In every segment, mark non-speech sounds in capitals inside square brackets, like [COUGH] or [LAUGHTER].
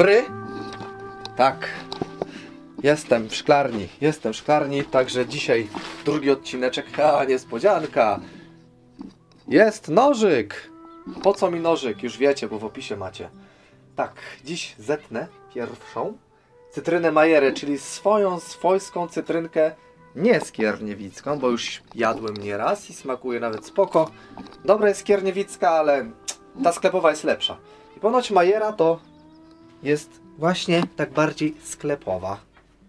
dobry. Tak. Jestem w szklarni. Jestem w szklarni, także dzisiaj drugi odcineczek. A, niespodzianka. Jest nożyk. Po co mi nożyk? Już wiecie, bo w opisie macie. Tak, dziś zetnę pierwszą cytrynę Majerę, czyli swoją swojską cytrynkę nie skierniewicką, bo już jadłem nieraz i smakuje nawet spoko. Dobra jest skierniewicka, ale ta sklepowa jest lepsza. I ponoć Majera to jest właśnie tak bardziej sklepowa.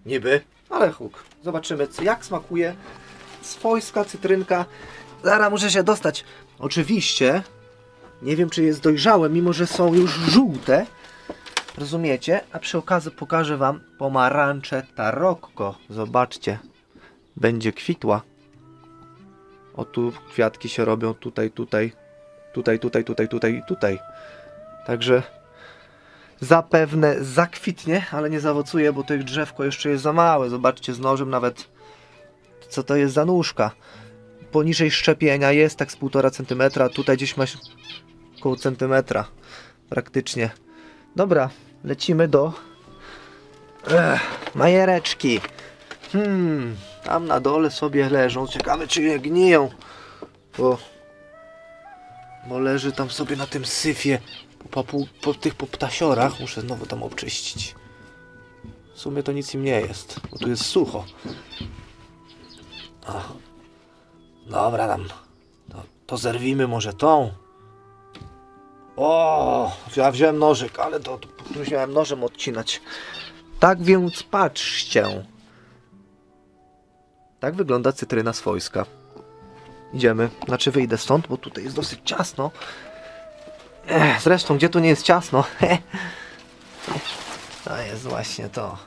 Niby, ale huk. Zobaczymy, co, jak smakuje swojska cytrynka. Zaraz muszę się dostać. Oczywiście, nie wiem, czy jest dojrzałe, mimo że są już żółte. Rozumiecie? A przy okazji pokażę Wam pomarańcze tarokko. Zobaczcie. Będzie kwitła. O tu kwiatki się robią, tutaj, tutaj, tutaj, tutaj, tutaj, tutaj i tutaj. Także zapewne zakwitnie, ale nie zaowocuje, bo to ich drzewko jeszcze jest za małe. Zobaczcie z nożem nawet, co to jest za nóżka. Poniżej szczepienia jest tak z 1,5 cm, tutaj gdzieś ma około centymetra praktycznie. Dobra, lecimy do Ech, majereczki. Hmm, tam na dole sobie leżą. Ciekawe, czy nie gniją. Bo, bo leży tam sobie na tym syfie po, po, po tych po ptasiorach. Muszę znowu tam obczyścić. W sumie to nic im nie jest, bo tu jest sucho. O. Dobra, tam. To, to zerwimy może tą. O, ja wziąłem nożyk, ale to, to musiałem nożem odcinać. Tak więc patrzcie. Tak wygląda cytryna swojska. Idziemy. Znaczy wyjdę stąd, bo tutaj jest dosyć ciasno. Ech, zresztą, gdzie tu nie jest ciasno? [LAUGHS] To jest właśnie to.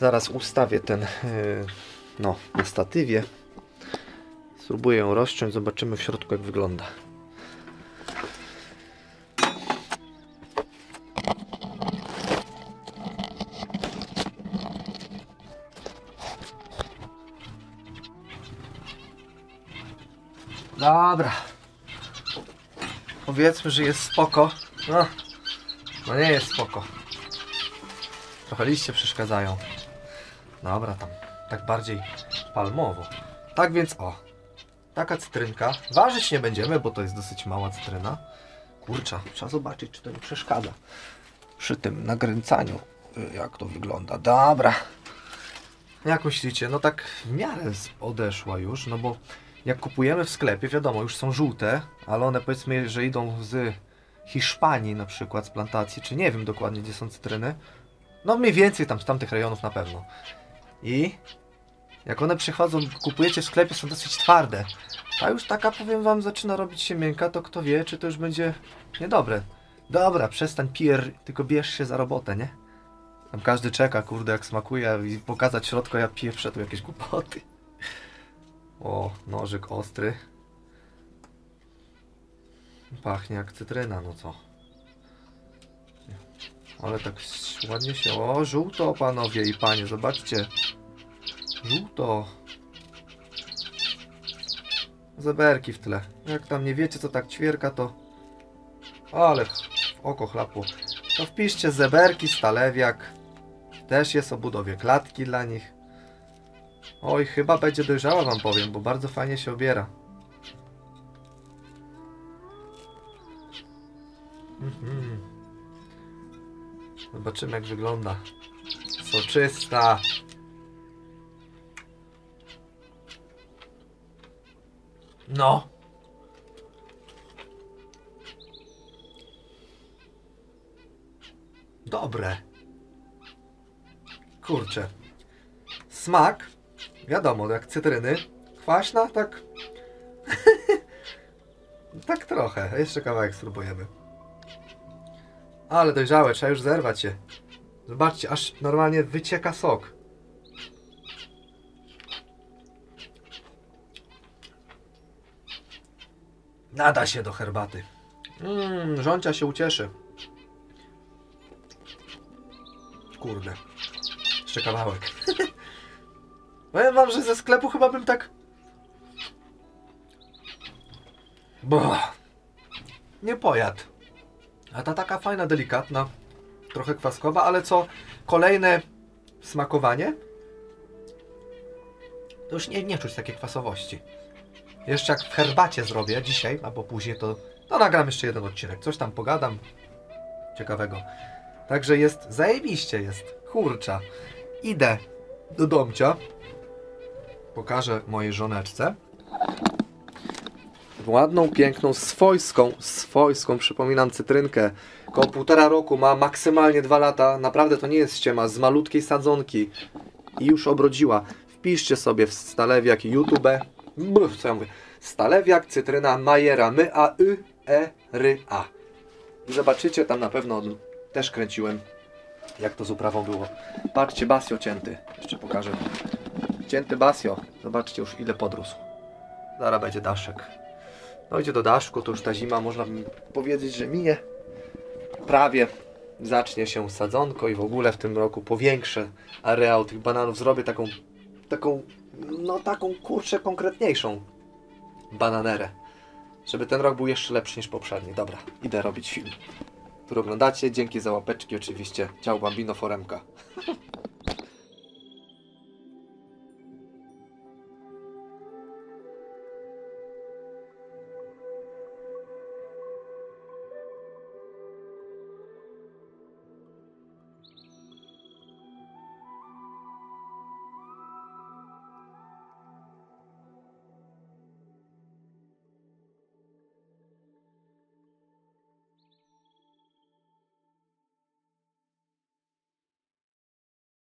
Zaraz ustawię ten, yy, no, na statywie. Spróbuję ją rozciąć, zobaczymy w środku jak wygląda. Dobra. Powiedzmy, że jest spoko. No, no nie jest spoko. Trochę liście przeszkadzają. Dobra, tam. Tak bardziej palmowo. Tak więc o. Taka cytrynka. Ważyć nie będziemy, bo to jest dosyć mała cytryna. Kurcza, trzeba zobaczyć, czy to nie przeszkadza. Przy tym nagręcaniu, y, jak to wygląda. Dobra. Jak myślicie? No tak w miarę odeszła już, no bo jak kupujemy w sklepie, wiadomo, już są żółte, ale one powiedzmy, że idą z Hiszpanii na przykład, z plantacji, czy nie wiem dokładnie, gdzie są cytryny. No mniej więcej tam z tamtych rejonów na pewno. I jak one przychodzą, kupujecie w sklepie, są dosyć twarde. A już taka, powiem wam, zaczyna robić się miękka, to kto wie, czy to już będzie niedobre. Dobra, przestań pier, tylko bierz się za robotę, nie? Tam każdy czeka, kurde, jak smakuje i pokazać środko, ja pieprzę tu jakieś głupoty. O, nożyk ostry. Pachnie jak cytryna, no co? Ale tak ładnie się... O, żółto, panowie i panie, zobaczcie. Żółto. Zeberki w tle. Jak tam nie wiecie, co tak ćwierka, to... Ale oko chlapło. To wpiszcie zeberki, stalewiak. Też jest o budowie klatki dla nich. Oj, chyba będzie dojrzała wam powiem, bo bardzo fajnie się obiera. Mhm. Zobaczymy jak wygląda. Soczysta. No. Dobre. Kurczę. Smak Wiadomo, jak cytryny. Kwaśna, tak... [LAUGHS] tak trochę. Jeszcze kawałek spróbujemy. Ale dojrzałe, trzeba już zerwać je. Zobaczcie, aż normalnie wycieka sok. Nada się do herbaty. Mmm, rzącia się ucieszy. Kurde. Jeszcze kawałek. [LAUGHS] Powiem wam, że ze sklepu chyba bym tak... Bo nie pojadł. A ta taka fajna, delikatna. trochę kwaskowa, ale co kolejne smakowanie, to już nie, nie czuć takiej kwasowości. Jeszcze jak w herbacie zrobię dzisiaj, albo później, to, to nagram jeszcze jeden odcinek. Coś tam pogadam ciekawego. Także jest, zajebiście jest. Kurcza. Idę do domcia. Pokażę mojej żoneczce. Ładną, piękną, swojską, swojską, przypominam cytrynkę. Koło półtora roku ma maksymalnie dwa lata. Naprawdę to nie jest ściema. Z malutkiej sadzonki. I już obrodziła. Wpiszcie sobie w Stalewiak YouTube. Brr, co ja mówię? Stalewiak, cytryna, majera, my, a, y, e, ry, a. I zobaczycie, tam na pewno też kręciłem, jak to z uprawą było. Patrzcie, basio cięty. Jeszcze pokażę. Cięty basio. Zobaczcie już ile podrósł. Zaraz będzie daszek. Dojdzie do daszku, to już ta zima, można powiedzieć, że minie. Prawie zacznie się sadzonko i w ogóle w tym roku powiększę areał tych bananów. Zrobię taką, taką, no taką kurczę konkretniejszą bananerę. Żeby ten rok był jeszcze lepszy niż poprzedni. Dobra, idę robić film, który oglądacie. Dzięki za łapeczki oczywiście. Ciao Bambino Foremka. [LAUGHS]